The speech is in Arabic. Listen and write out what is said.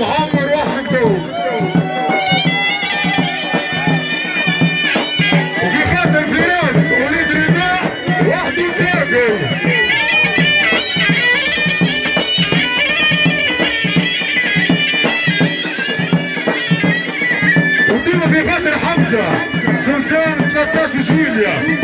معمر وحش الدول وفي خاطر فراس وليد رداء وحده ساكن وديما في خاطر حمزه سلطان 13 جويليا